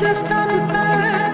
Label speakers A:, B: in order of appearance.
A: This time you back.